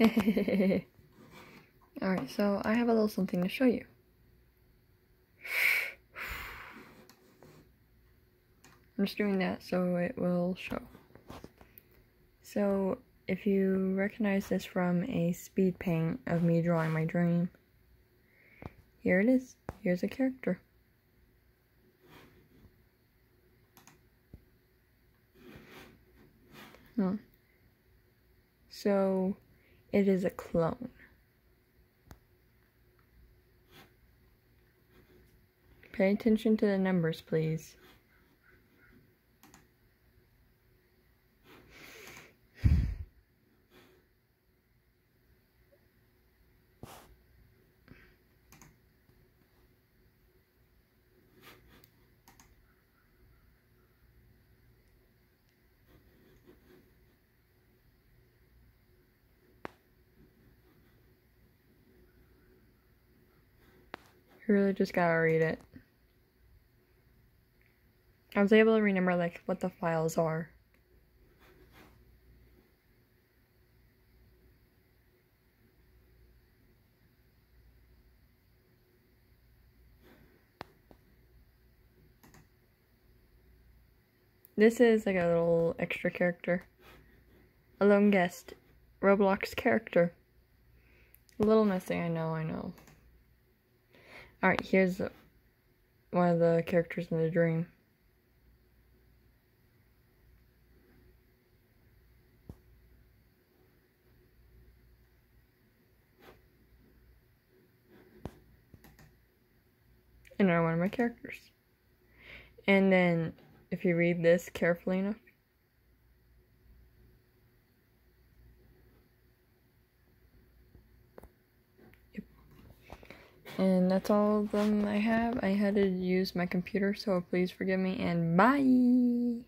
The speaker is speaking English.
Alright, so I have a little something to show you. I'm just doing that so it will show. So, if you recognize this from a speed paint of me drawing my dream, here it is. Here's a character. Huh. So, it is a clone. Pay attention to the numbers, please. You really just gotta read it. I was able to remember like what the files are. This is like a little extra character. A lone guest. Roblox character. A little messy, I know, I know. Alright, here's one of the characters in the dream. Another one of my characters. And then, if you read this carefully enough, And that's all of them I have. I had to use my computer, so please forgive me and bye!